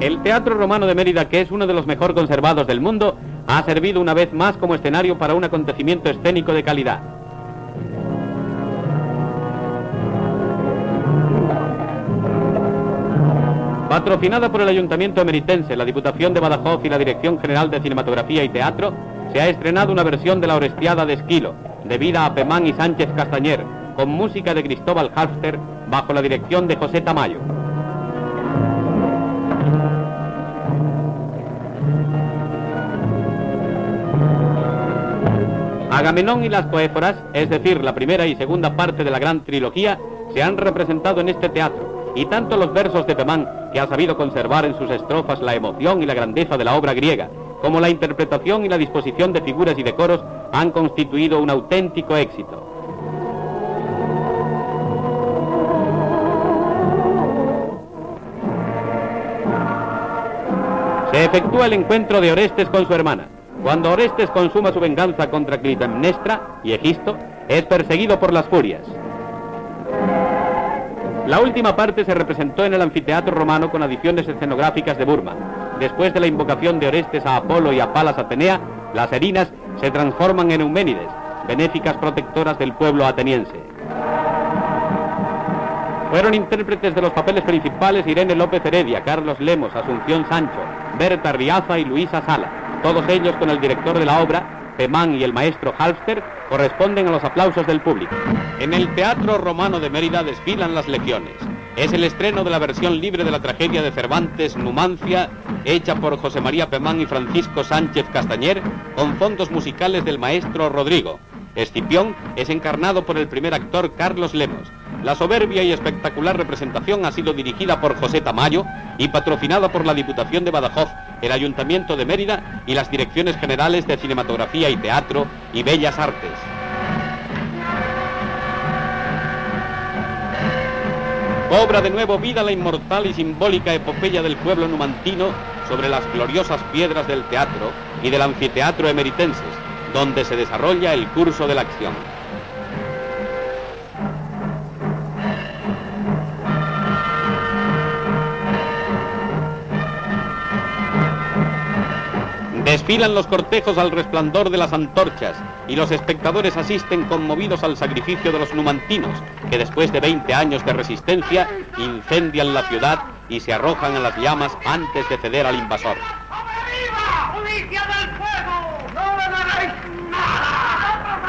El Teatro Romano de Mérida, que es uno de los mejor conservados del mundo, ha servido una vez más como escenario para un acontecimiento escénico de calidad. Patrocinada por el Ayuntamiento Emeritense, la Diputación de Badajoz y la Dirección General de Cinematografía y Teatro, se ha estrenado una versión de la Orestiada de Esquilo, debida a Pemán y Sánchez Castañer, con música de Cristóbal Halfter, bajo la dirección de José Tamayo. Agamenón y las Coéforas, es decir, la primera y segunda parte de la gran trilogía, se han representado en este teatro, y tanto los versos de Pemán, que ha sabido conservar en sus estrofas la emoción y la grandeza de la obra griega, como la interpretación y la disposición de figuras y de coros, han constituido un auténtico éxito. Se efectúa el encuentro de Orestes con su hermana. Cuando Orestes consuma su venganza contra Clitemnestra y Egisto, es perseguido por las furias. La última parte se representó en el anfiteatro romano con adiciones escenográficas de Burma. Después de la invocación de Orestes a Apolo y a Palas Atenea, las erinas se transforman en Euménides, benéficas protectoras del pueblo ateniense. Fueron intérpretes de los papeles principales Irene López Heredia, Carlos Lemos, Asunción Sancho, Berta Riaza y Luisa Sala. Todos ellos con el director de la obra, Pemán y el maestro Halfter, corresponden a los aplausos del público. En el Teatro Romano de Mérida desfilan las legiones. Es el estreno de la versión libre de la tragedia de Cervantes, Numancia, hecha por José María Pemán y Francisco Sánchez Castañer, con fondos musicales del maestro Rodrigo. Escipión es encarnado por el primer actor Carlos Lemos. La soberbia y espectacular representación ha sido dirigida por José Tamayo y patrocinada por la Diputación de Badajoz, el Ayuntamiento de Mérida y las Direcciones Generales de Cinematografía y Teatro y Bellas Artes. Cobra de nuevo vida la inmortal y simbólica epopeya del pueblo numantino sobre las gloriosas piedras del teatro y del anfiteatro emeritenses, donde se desarrolla el curso de la acción. Desfilan los cortejos al resplandor de las antorchas y los espectadores asisten conmovidos al sacrificio de los numantinos, que después de 20 años de resistencia incendian la ciudad y se arrojan a las llamas antes de ceder al invasor. ¡Arriba! ¡Policía del fuego! ¡No le daréis nada!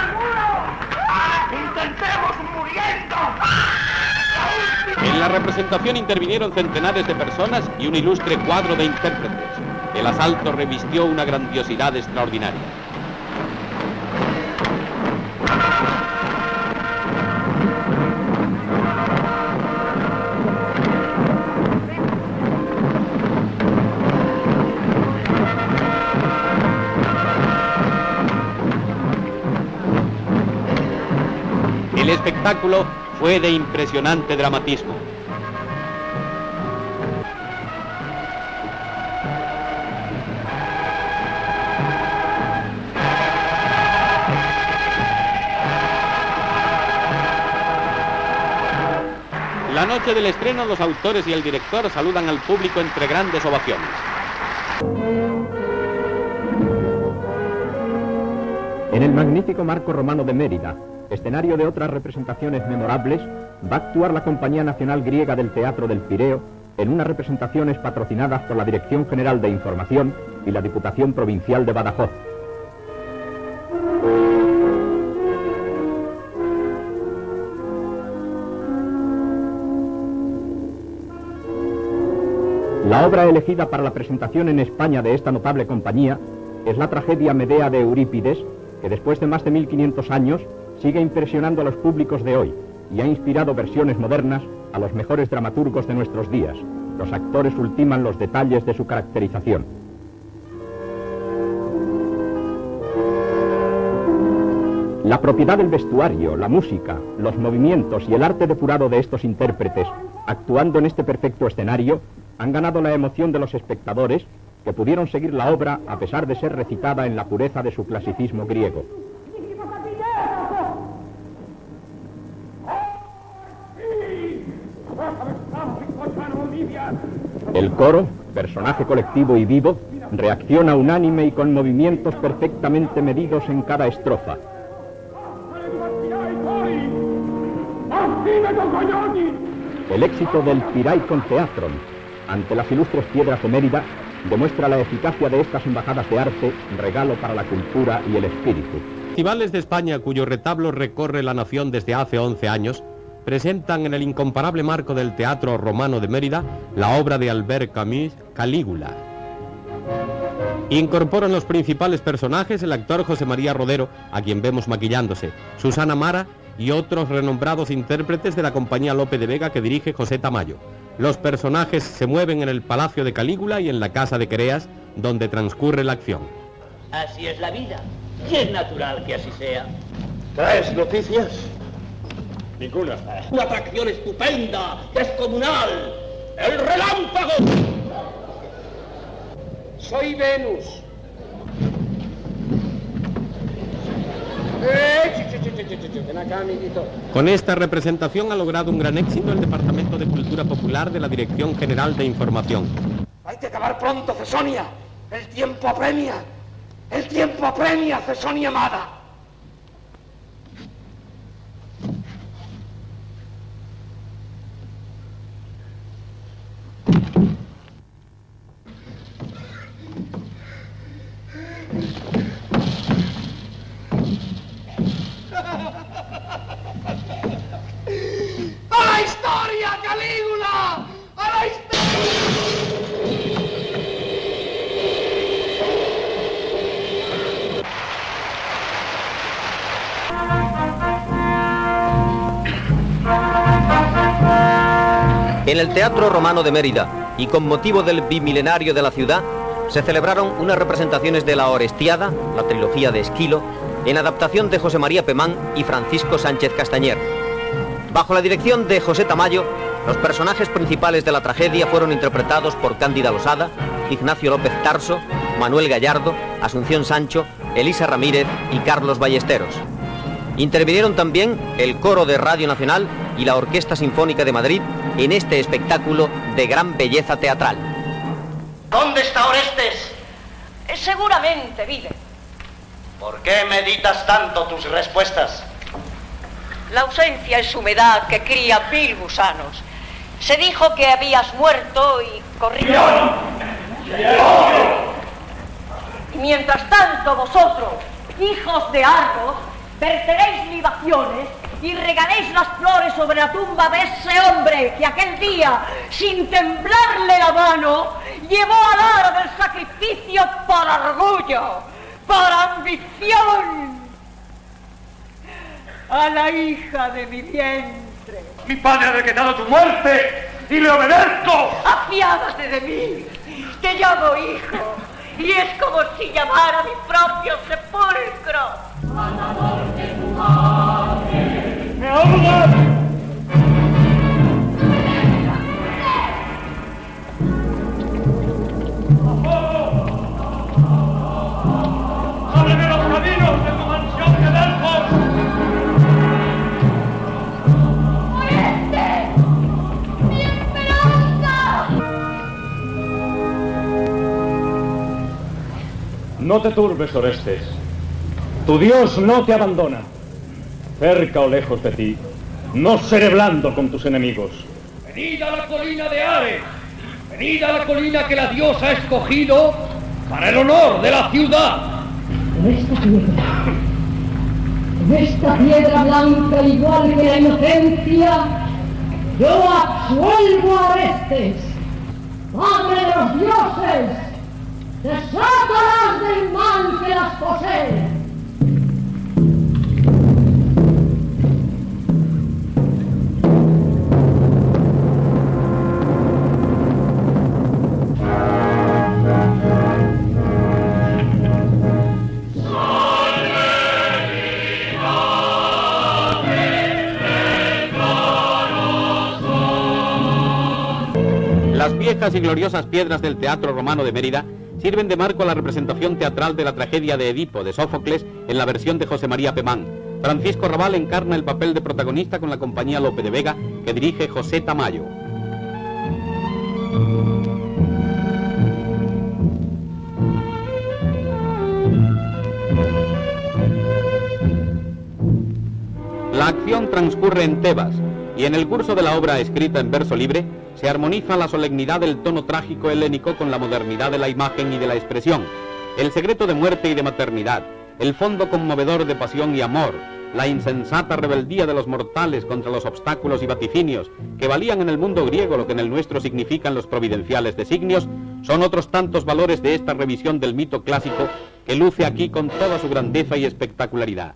¡Intentemos muriendo! En la representación intervinieron centenares de personas y un ilustre cuadro de intérpretes. El asalto revistió una grandiosidad extraordinaria. El espectáculo fue de impresionante dramatismo. La noche del estreno, los autores y el director saludan al público entre grandes ovaciones. En el magnífico marco romano de Mérida, escenario de otras representaciones memorables, va a actuar la Compañía Nacional Griega del Teatro del Pireo en unas representaciones patrocinadas por la Dirección General de Información y la Diputación Provincial de Badajoz. La obra elegida para la presentación en España de esta notable compañía es la tragedia Medea de Eurípides, que después de más de 1500 años sigue impresionando a los públicos de hoy y ha inspirado versiones modernas a los mejores dramaturgos de nuestros días. Los actores ultiman los detalles de su caracterización. La propiedad del vestuario, la música, los movimientos y el arte depurado de estos intérpretes, actuando en este perfecto escenario, han ganado la emoción de los espectadores que pudieron seguir la obra a pesar de ser recitada en la pureza de su clasicismo griego. El coro, personaje colectivo y vivo, reacciona unánime y con movimientos perfectamente medidos en cada estrofa. El éxito del Piraicon Theatron ante las ilustres piedras de Mérida demuestra la eficacia de estas embajadas de arte, regalo para la cultura y el espíritu. Festivales de España, cuyo retablo recorre la nación desde hace 11 años, presentan en el incomparable marco del Teatro Romano de Mérida la obra de Albert Camus, Calígula. Incorporan los principales personajes el actor José María Rodero, a quien vemos maquillándose, Susana Mara y otros renombrados intérpretes de la compañía Lope de Vega que dirige José Tamayo. Los personajes se mueven en el Palacio de Calígula y en la Casa de Creas, donde transcurre la acción. Así es la vida. Y es natural que así sea. ¿Traes noticias? Ninguna. Una atracción estupenda, descomunal. ¡El relámpago! Soy Venus. Eh, Con esta representación ha logrado un gran éxito el Departamento de Cultura Popular de la Dirección General de Información. Hay que acabar pronto, Cesonia. El tiempo apremia. El tiempo apremia, Cesonia amada. En el Teatro Romano de Mérida y con motivo del bimilenario de la ciudad, se celebraron unas representaciones de La Orestiada, la trilogía de Esquilo, en adaptación de José María Pemán y Francisco Sánchez Castañer. Bajo la dirección de José Tamayo, los personajes principales de la tragedia fueron interpretados por Cándida Losada, Ignacio López Tarso, Manuel Gallardo, Asunción Sancho, Elisa Ramírez y Carlos Ballesteros. Intervinieron también el Coro de Radio Nacional y la Orquesta Sinfónica de Madrid en este espectáculo de gran belleza teatral. ¿Dónde está Orestes? Seguramente vive. ¿Por qué meditas tanto tus respuestas? La ausencia es humedad que cría mil gusanos. Se dijo que habías muerto y corrió. Y mientras tanto vosotros, hijos de Argos, verteréis libaciones y regaléis las flores sobre la tumba de ese hombre que aquel día, sin temblarle la mano, llevó al ara del sacrificio por orgullo, por ambición a la hija de mi vientre. Mi padre ha decretado tu muerte y le obedezco. Apiádate de mí, te llamo hijo, y es como si llamara a mi propio sepulcro. ¡Me ahogas! ¡Ábreme los caminos de tu mansión de Delfos! No te turbes, Orestes. Tu Dios no te abandona. Cerca o lejos de ti, no seré blando con tus enemigos. Venid a la colina de Ares. Venid a la colina que la diosa ha escogido para el honor de la ciudad. En esta piedra, en esta piedra blanca igual que la inocencia, yo absuelvo a Orestes, padre de los dioses, desátalas del mal que las posee. Y gloriosas piedras del Teatro Romano de Mérida sirven de marco a la representación teatral de la tragedia de Edipo de Sófocles en la versión de José María Pemán. Francisco Raval encarna el papel de protagonista con la compañía Lope de Vega que dirige José Tamayo. La acción transcurre en Tebas y en el curso de la obra escrita en verso libre se armoniza la solemnidad del tono trágico helénico con la modernidad de la imagen y de la expresión, el secreto de muerte y de maternidad, el fondo conmovedor de pasión y amor, la insensata rebeldía de los mortales contra los obstáculos y vaticinios que valían en el mundo griego lo que en el nuestro significan los providenciales designios, son otros tantos valores de esta revisión del mito clásico que luce aquí con toda su grandeza y espectacularidad.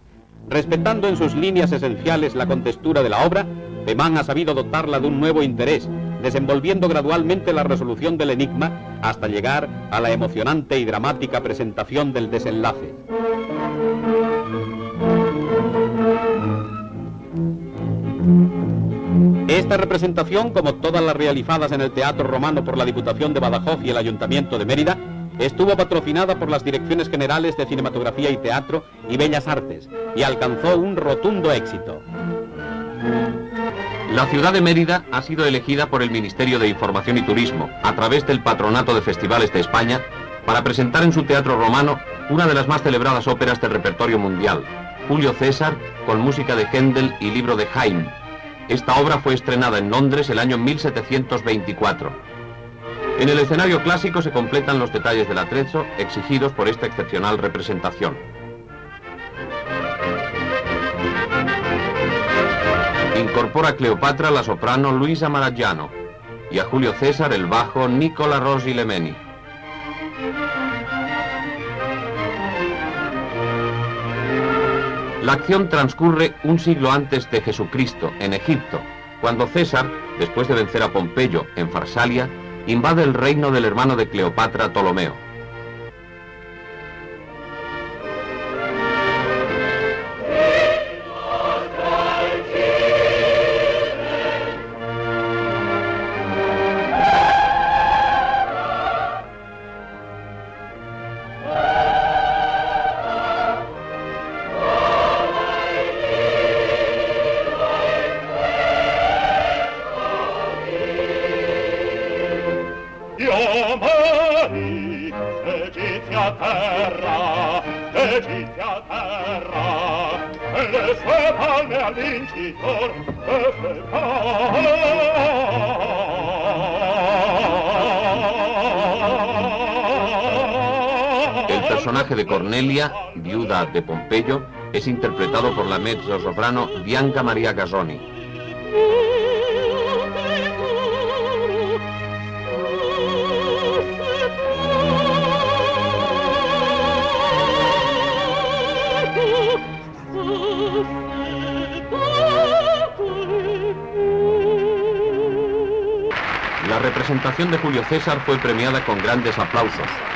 Respetando en sus líneas esenciales la contextura de la obra, Pemán ha sabido dotarla de un nuevo interés, desenvolviendo gradualmente la resolución del enigma hasta llegar a la emocionante y dramática presentación del desenlace. Esta representación, como todas las realizadas en el Teatro Romano por la Diputación de Badajoz y el Ayuntamiento de Mérida, estuvo patrocinada por las Direcciones Generales de Cinematografía y Teatro y Bellas Artes y alcanzó un rotundo éxito. La ciudad de Mérida ha sido elegida por el Ministerio de Información y Turismo, a través del Patronato de Festivales de España, para presentar en su teatro romano una de las más celebradas óperas del repertorio mundial, Julio César, con música de Händel y libro de Haydn. Esta obra fue estrenada en Londres el año 1724. En el escenario clásico se completan los detalles del atrezo exigidos por esta excepcional representación. Incorpora a Cleopatra la soprano Luisa Maraggiano y a Julio César el bajo Nicola Rossi Lemeni. La acción transcurre un siglo antes de Jesucristo, en Egipto, cuando César, después de vencer a Pompeyo en Farsalia, invade el reino del hermano de Cleopatra, Ptolomeo. El personaje de Cornelia, viuda de Pompeyo, es interpretado por la mezzo-soprano Bianca Maria Gazzoni. Representación de Julio César fue premiada con grandes aplausos.